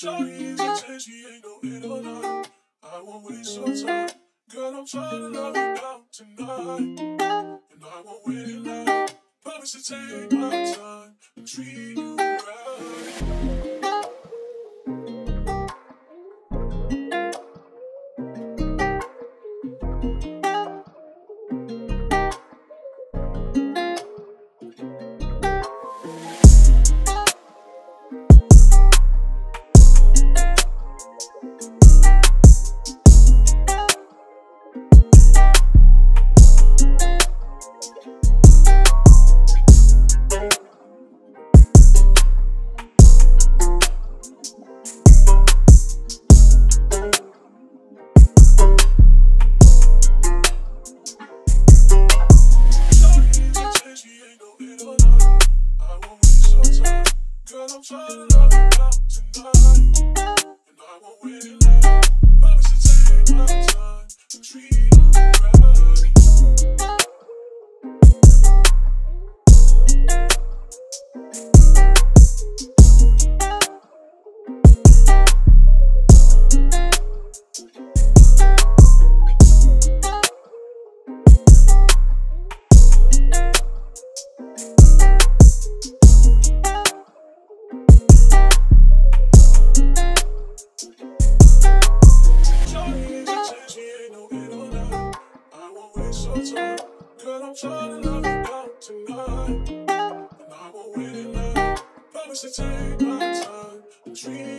Shawty says she ain't no hit or not. I won't waste your time. Girl, I'm trying to love you out tonight. And I won't wait in line. Promise to take my time treat you control. Oh. I won't waste your time. Girl, I'm trying to love you out tonight. And I won't wait in line. Promise to take my time treat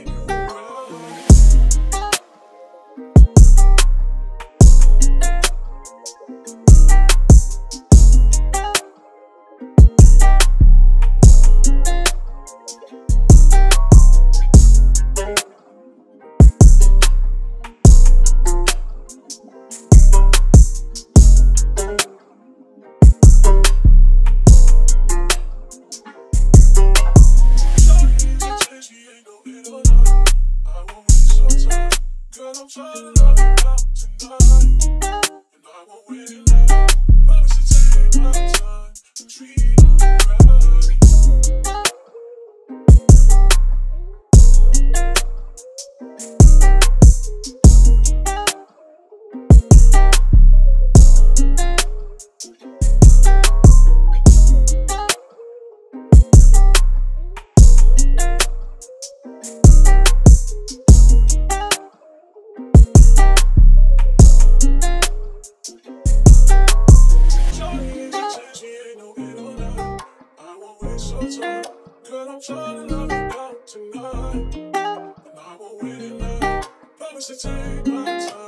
Girl, I'm trying to love you out tonight. And I won't wait in line. Promise to take my time